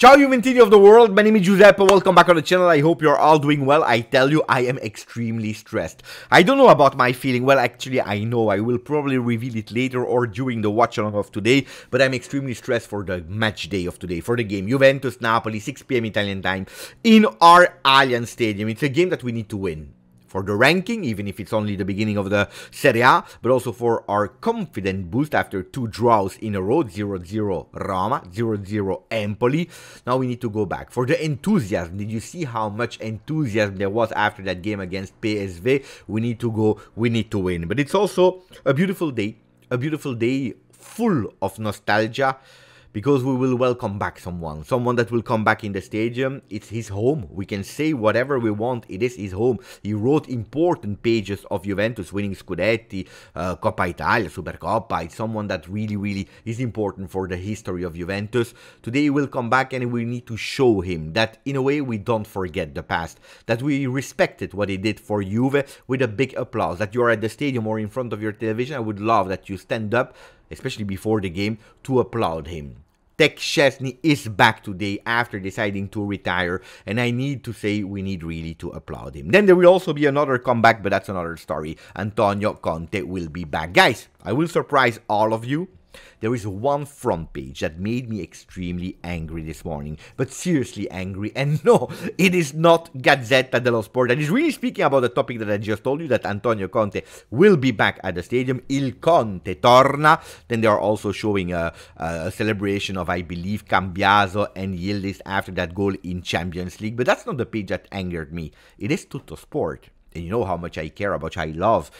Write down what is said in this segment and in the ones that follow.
Ciao Juventini of the world, my name is Giuseppe, welcome back on the channel, I hope you're all doing well. I tell you, I am extremely stressed. I don't know about my feeling, well actually I know, I will probably reveal it later or during the watch along of today, but I'm extremely stressed for the match day of today, for the game. Juventus-Napoli, 6pm Italian time, in our Allianz Stadium. It's a game that we need to win for the ranking, even if it's only the beginning of the Serie A, but also for our confident boost after two draws in a row 0 0 Roma, 0 0 Empoli. Now we need to go back. For the enthusiasm, did you see how much enthusiasm there was after that game against PSV? We need to go, we need to win. But it's also a beautiful day, a beautiful day full of nostalgia because we will welcome back someone, someone that will come back in the stadium. It's his home. We can say whatever we want. It is his home. He wrote important pages of Juventus winning Scudetti, uh, Coppa Italia, Supercoppa. It's someone that really, really is important for the history of Juventus. Today he will come back and we need to show him that in a way we don't forget the past, that we respected what he did for Juve with a big applause, that you're at the stadium or in front of your television. I would love that you stand up especially before the game, to applaud him. Tek Szczesny is back today after deciding to retire, and I need to say we need really to applaud him. Then there will also be another comeback, but that's another story. Antonio Conte will be back. Guys, I will surprise all of you there is one front page that made me extremely angry this morning, but seriously angry. And no, it is not Gazzetta dello Sport that is really speaking about the topic that I just told you that Antonio Conte will be back at the stadium. Il Conte torna. Then they are also showing a, a celebration of, I believe, Cambiaso and Yildiz after that goal in Champions League. But that's not the page that angered me. It is Tutto Sport. And you know how much I care about, I love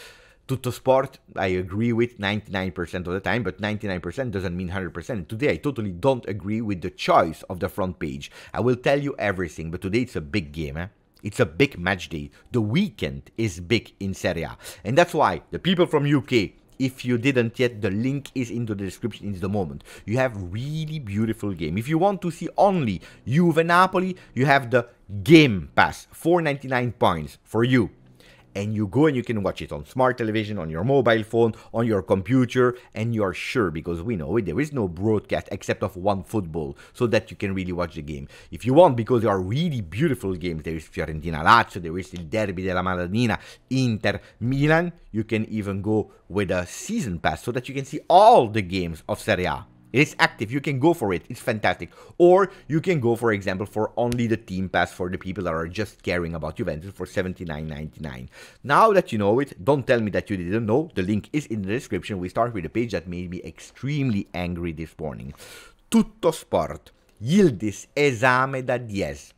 Tutto Sport, I agree with 99% of the time, but 99% doesn't mean 100%. Today, I totally don't agree with the choice of the front page. I will tell you everything, but today it's a big game, eh? It's a big match day. The weekend is big in Serie A. And that's why the people from UK, if you didn't yet, the link is into the description in the moment. You have really beautiful game. If you want to see only Juve Napoli, you have the Game Pass, 499 points for you and you go and you can watch it on smart television, on your mobile phone, on your computer, and you're sure because we know it, there is no broadcast except of OneFootball, so that you can really watch the game. If you want, because there are really beautiful games, there is Fiorentina Lazio, there is the Derby della Madonnina, Inter, Milan, you can even go with a season pass so that you can see all the games of Serie A. It is active. You can go for it. It's fantastic. Or you can go, for example, for only the team pass for the people that are just caring about Juventus for 79.99. Now that you know it, don't tell me that you didn't know. The link is in the description. We start with a page that made me extremely angry this morning. Tutto Sport. Yildiz esame da 10.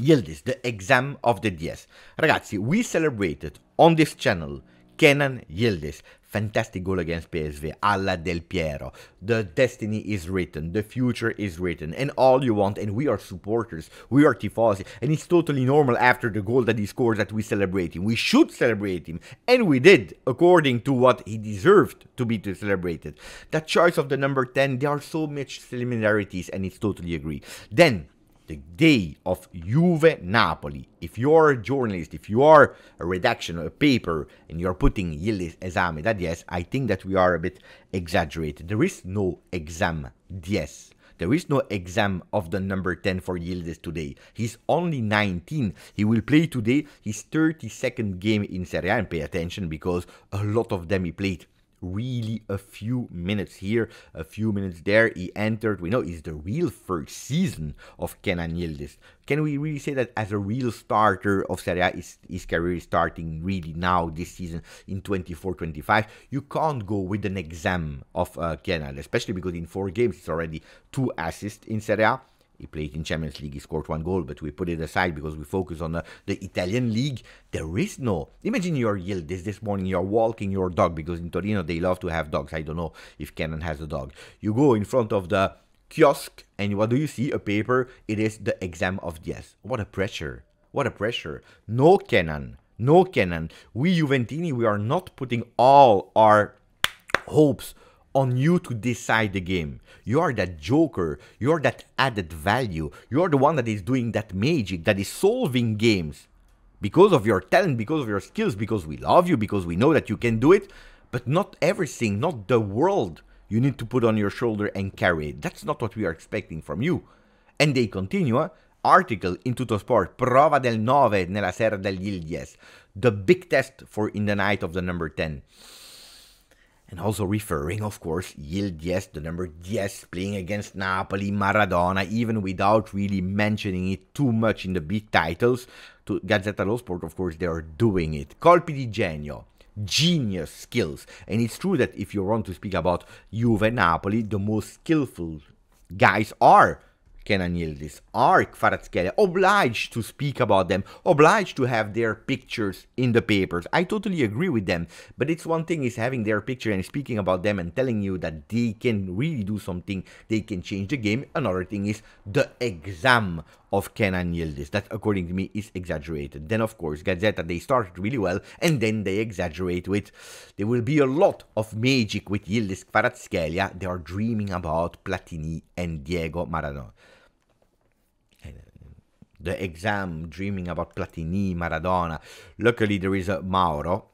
Yildiz, the exam of the 10. Ragazzi, we celebrated on this channel Kenan Yildiz fantastic goal against PSV, alla Del Piero. The destiny is written, the future is written, and all you want, and we are supporters, we are tifosi, and it's totally normal after the goal that he scores that we celebrate him. We should celebrate him, and we did, according to what he deserved to be celebrated. That choice of the number 10, there are so much similarities, and it's totally agree. Then, the day of Juve Napoli, if you're a journalist, if you are a redaction, a paper, and you're putting Yildiz Esame that yes, I think that we are a bit exaggerated. There is no exam yes. There is no exam of the number 10 for Yildiz today. He's only 19. He will play today his 32nd game in Serie A and pay attention because a lot of them he played really a few minutes here, a few minutes there. He entered, we know it's the real first season of Kenan Yildiz. Can we really say that as a real starter of Serie A, his, his career is starting really now this season in 24-25? You can't go with an exam of uh, Kenan, especially because in four games it's already two assists in Serie A. He played in Champions League, he scored one goal, but we put it aside because we focus on the, the Italian league. There is no. Imagine your Yildiz this morning, you're walking your dog because in Torino they love to have dogs. I don't know if Kenan has a dog. You go in front of the kiosk and what do you see? A paper. It is the exam of Diaz. What a pressure. What a pressure. No Kenan. No Kenan. We Juventini, we are not putting all our hopes on you to decide the game. You are that joker. You're that added value. You're the one that is doing that magic, that is solving games. Because of your talent, because of your skills, because we love you, because we know that you can do it. But not everything, not the world you need to put on your shoulder and carry it. That's not what we are expecting from you. And they continue, article in Tuttosport, prova del 9 nella sera degli 10, the big test for in the night of the number 10. And also referring, of course, Il Diez, the number yes, playing against Napoli, Maradona, even without really mentioning it too much in the big titles. To Gazzetta dello Sport, of course, they are doing it. Colpi di genio, genius skills. And it's true that if you want to speak about Juve Napoli, the most skillful guys are Kenan Yildiz are Kvaratskhelia obliged to speak about them, obliged to have their pictures in the papers. I totally agree with them, but it's one thing is having their picture and speaking about them and telling you that they can really do something, they can change the game. Another thing is the exam of Kenan Yildiz. That, according to me, is exaggerated. Then, of course, Gazzetta, they started really well, and then they exaggerate with there will be a lot of magic with Yildiz Kvaratskhelia. They are dreaming about Platini and Diego Maradona the exam, dreaming about Platini, Maradona. Luckily, there is Mauro,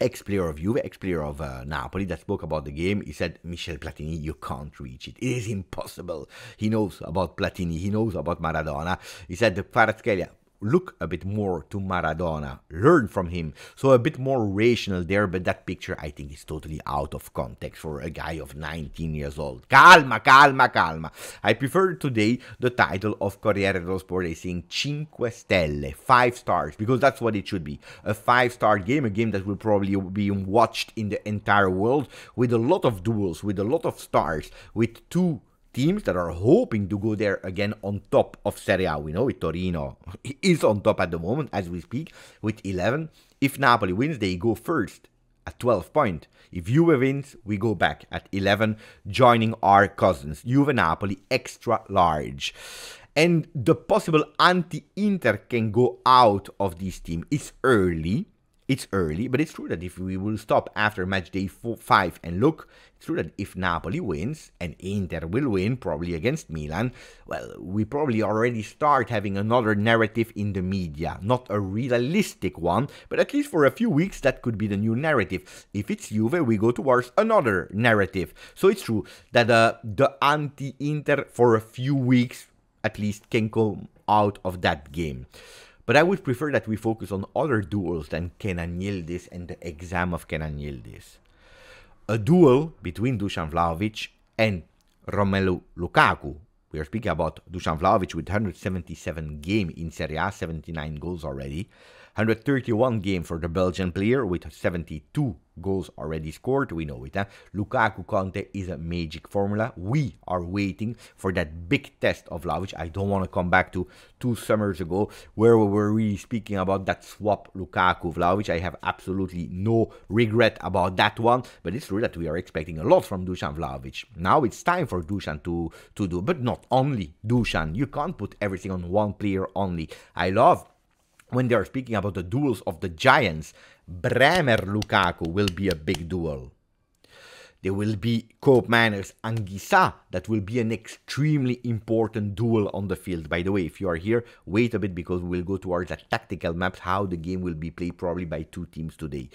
ex-player of Juve, ex-player of uh, Napoli, that spoke about the game. He said, Michel Platini, you can't reach it. It is impossible. He knows about Platini. He knows about Maradona. He said, the Kvaratskhelia look a bit more to Maradona, learn from him. So a bit more rational there, but that picture I think is totally out of context for a guy of 19 years old. Calma, calma, calma. I prefer today the title of Corriere dello Sport is saying Cinque Stelle, 5 stars, because that's what it should be. A 5 star game, a game that will probably be watched in the entire world with a lot of duels, with a lot of stars, with two teams that are hoping to go there again on top of Serie A. We know it, Torino is on top at the moment as we speak with 11. If Napoli wins, they go first at 12 points. If Juve wins, we go back at 11, joining our cousins, Juve Napoli extra large. And the possible anti-Inter can go out of this team. It's early, it's early, but it's true that if we will stop after match day four, 5 and look, it's true that if Napoli wins and Inter will win, probably against Milan, well, we probably already start having another narrative in the media. Not a realistic one, but at least for a few weeks that could be the new narrative. If it's Juve, we go towards another narrative. So it's true that uh, the anti-Inter for a few weeks at least can come out of that game. But I would prefer that we focus on other duels than Kenan Yildiz and the exam of Kenan Yildiz. A duel between Dusan Vlahovic and Romelu Lukaku. We are speaking about Dusan Vlahovic with 177 game in Serie A, 79 goals already. 131 game for the Belgian player with 72 goals already scored. We know it. Huh? Lukaku Conte is a magic formula. We are waiting for that big test of Vlahovic. I don't want to come back to two summers ago where we were really speaking about that swap Lukaku Vlahovic. I have absolutely no regret about that one, but it's true that we are expecting a lot from Dusan Vlahovic. Now it's time for Dusan to, to do, but not only Dusan. You can't put everything on one player only. I love when they are speaking about the duels of the giants, Bremer Lukaku will be a big duel. There will be Koopmeiners Anguissa. That will be an extremely important duel on the field. By the way, if you are here, wait a bit because we will go towards the tactical maps, how the game will be played probably by two teams today.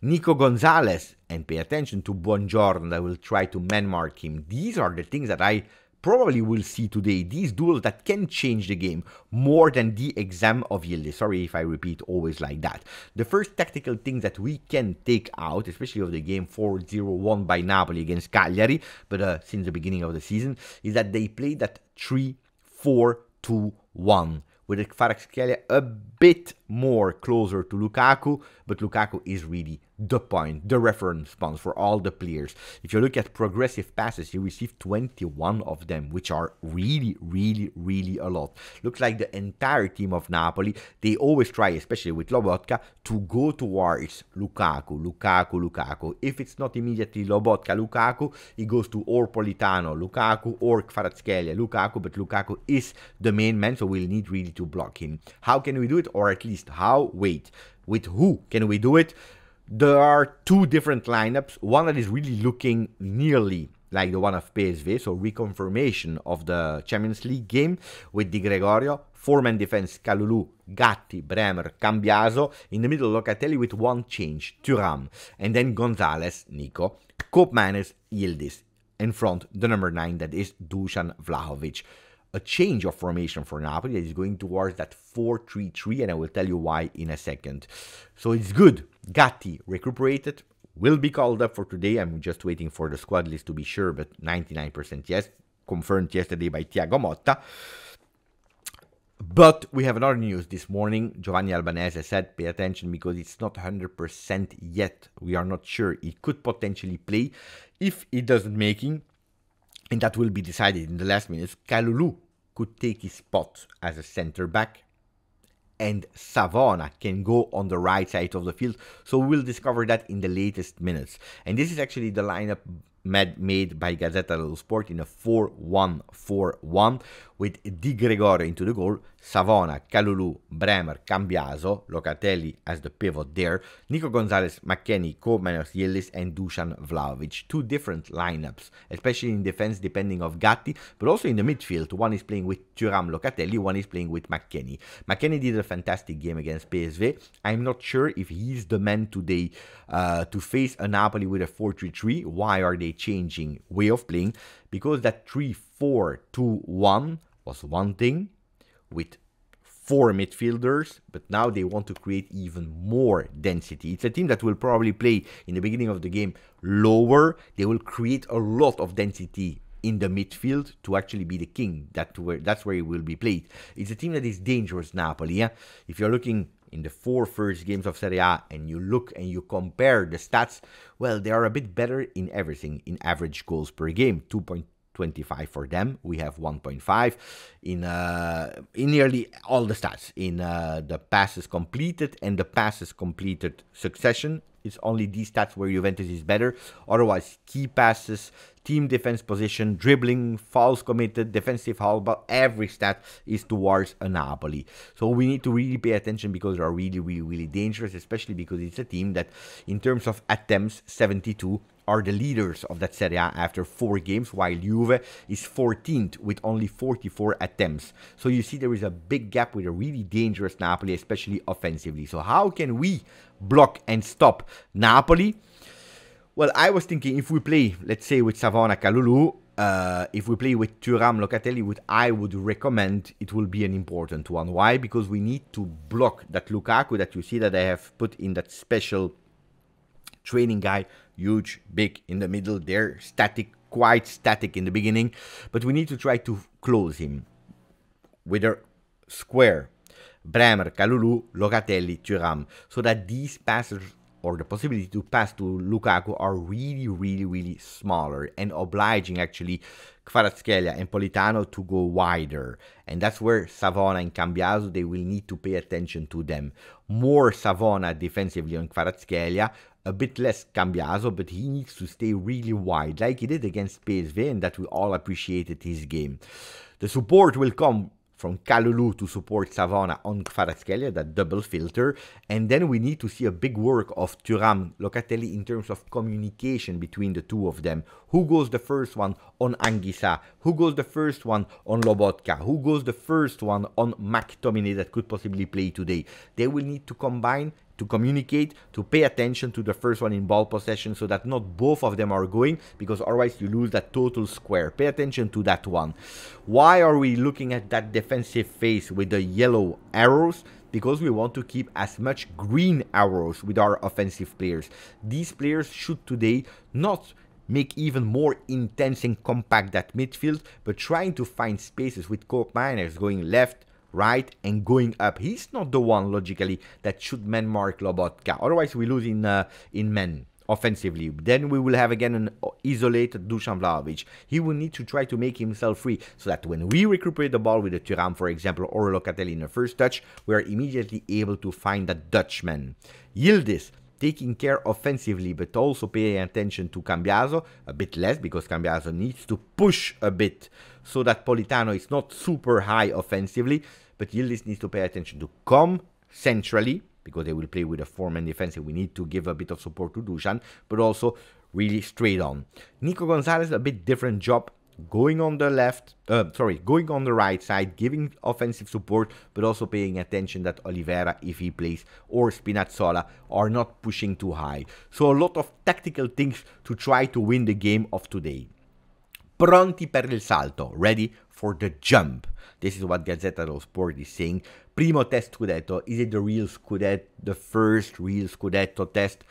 Nico Gonzalez, and pay attention to Buongiorno, I will try to man mark him. These are the things that I probably will see today these duels that can change the game more than the exam of Yildiz. Sorry if I repeat always like that. The first tactical thing that we can take out, especially of the game 4-0-1 by Napoli against Cagliari, but uh, since the beginning of the season, is that they played that 3-4-2-1 with Kvaratskhelia a bit more closer to Lukaku, but Lukaku is really the point, the reference point for all the players. If you look at progressive passes, he received 21 of them, which are really, really, really a lot. Looks like the entire team of Napoli, they always try, especially with Lobotka, to go towards Lukaku, Lukaku, Lukaku. If it's not immediately Lobotka, Lukaku, he goes to or Politano, Lukaku, or Kvaratskhelia, Lukaku, but Lukaku is the main man, so we'll need really to block him. How can we do it? Or at least how? Wait, with who can we do it? There are two different lineups. One that is really looking nearly like the one of PSV, so reconfirmation of the Champions League game with Di Gregorio, four-man defense Kalulu, Gatti, Bremer, Cambiaso, in the middle Locatelli with one change, Thuram, and then Gonzalez, Nico, Koopmeiners, Yildiz, in front the number 9 that is Dusan Vlahovic. a change of formation for Napoli that is going towards that 4-3-3 and I will tell you why in a second. So it's good. Gatti recuperated, will be called up for today. I'm just waiting for the squad list to be sure, but 99% yes, confirmed yesterday by Thiago Motta. But we have another news this morning. Giovanni Albanese said, pay attention because it's not 100% yet. We are not sure. He could potentially play. If he doesn't make making, and that will be decided in the last minutes, Kalulu could take his spot as a center back and Savona can go on the right side of the field. So we'll discover that in the latest minutes. And this is actually the lineup made by Gazzetta dello Sport in a 4-1-4-1 with Di Gregorio into the goal, Savona, Kalulu, Bremer, Cambiaso, Locatelli as the pivot there, Nico Gonzalez, McKennie, Koopmeiners, Yildiz, and Dusan Vlahovic. Two different lineups, especially in defense depending of Gatti, but also in the midfield. One is playing with Thuram Locatelli, one is playing with McKennie. McKennie did a fantastic game against PSV. I'm not sure if he's the man today uh, to face a Napoli with a 4-3-3. Why are they changing way of playing? Because that 3-4-2-1 was one thing with four midfielders, but now they want to create even more density. It's a team that will probably play in the beginning of the game lower. They will create a lot of density in the midfield to actually be the king. That where that's where it will be played. It's a team that is dangerous, Napoli. Yeah? If you're looking in the four first games of Serie A and you look and you compare the stats, well, they are a bit better in everything. In average goals per game, 2.2 25 for them. We have 1.5 in uh, in nearly all the stats in uh, the passes completed and the passes completed succession. It's only these stats where Juventus is better. Otherwise, key passes, team defense position, dribbling, fouls committed, defensive foul, but every stat is towards a Napoli. So we need to really pay attention because they are really, really, really dangerous, especially because it's a team that, in terms of attempts, 72 are the leaders of that Serie A after four games, while Juve is 14th with only 44 attempts. So you see there is a big gap with a really dangerous Napoli, especially offensively. So how can we block and stop Napoli? Well, I was thinking if we play, let's say, with Savona Kalulu, uh, if we play with Thuram Locatelli, what I would recommend, it will be an important one. Why? Because we need to block that Lukaku that you see that I have put in that special training guy huge, big in the middle there, static, quite static in the beginning, but we need to try to close him with a square. Bremer, Kalulu, Locatelli, Thuram, so that these passes or the possibility to pass to Lukaku are really, really, really smaller and obliging actually Kvaratskhelia and Politano to go wider. And that's where Savona and Cambiaso, they will need to pay attention to them. More Savona defensively on Kvaratskhelia, a bit less Cambiaso, but he needs to stay really wide, like he did against PSV, and that we all appreciated his game. The support will come from Kalulu to support Savona on Kvaratskhelia, that double filter. And then we need to see a big work of Thuram Locatelli in terms of communication between the two of them. Who goes the first one on Anguissa? Who goes the first one on Lobotka? Who goes the first one on McTominay that could possibly play today? They will need to combine to communicate, to pay attention to the first one in ball possession so that not both of them are going because otherwise you lose that total square. Pay attention to that one. Why are we looking at that defensive phase with the yellow arrows? Because we want to keep as much green arrows with our offensive players. These players should today not make even more intense and compact that midfield, but trying to find spaces with Koopmeiners going left, right and going up. He's not the one logically that should man mark Lobotka. Otherwise, we lose in uh, in men offensively. Then we will have again an isolated Dusan Vlahovic. He will need to try to make himself free so that when we recuperate the ball with a Thuram, for example, or Locatelli in the first touch, we are immediately able to find that Dutchman. Yildiz taking care offensively, but also paying attention to Cambiaso, a bit less because Cambiaso needs to push a bit so that Politano is not super high offensively, but Yildiz needs to pay attention to come centrally because they will play with a four-man defense and we need to give a bit of support to Dusan, but also really straight on. Nico Gonzalez, a bit different job, going on the left, uh, sorry, going on the right side, giving offensive support, but also paying attention that Olivera, if he plays, or Spinazzola are not pushing too high. So a lot of tactical things to try to win the game of today. Pronti per il salto, ready for the jump. This is what Gazzetta dello Sport is saying. Primo test Scudetto. Is it the real Scudetto, the first real Scudetto test?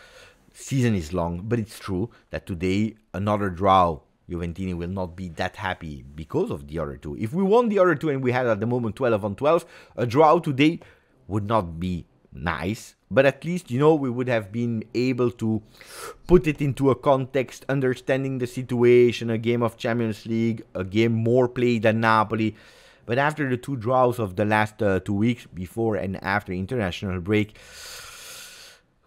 Season is long, but it's true that today another draw Juventini will not be that happy because of the other two. If we won the other two and we had at the moment 12 on 12, a draw today would not be nice, but at least, you know, we would have been able to put it into a context, understanding the situation, a game of Champions League, a game more played than Napoli. But after the two draws of the last uh, two weeks, before and after international break,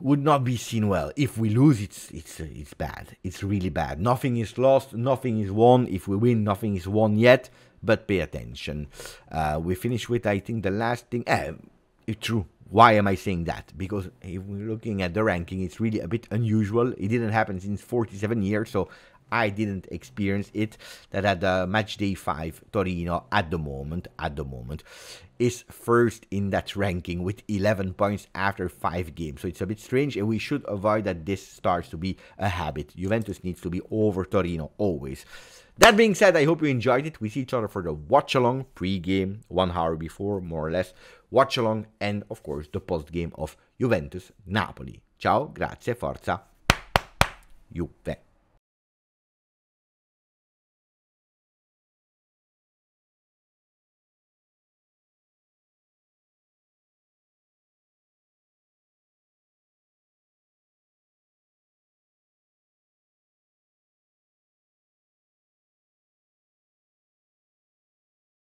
would not be seen well. If we lose, it's it's uh, it's bad. It's really bad. Nothing is lost. Nothing is won. If we win, nothing is won yet. But pay attention. Uh, we finish with I think the last thing. It's true. Why am I saying that? Because if we're looking at the ranking, it's really a bit unusual. It didn't happen since 47 years, so I didn't experience it. That at the match day five, Torino at the moment, at the moment, is first in that ranking with 11 points after five games. So it's a bit strange, and we should avoid that this starts to be a habit. Juventus needs to be over Torino always. That being said, I hope you enjoyed it. We see each other for the watch along pre-game, one hour before, more or less. Watch along, and of course the post game of Juventus Napoli. Ciao, grazie, forza, Juve.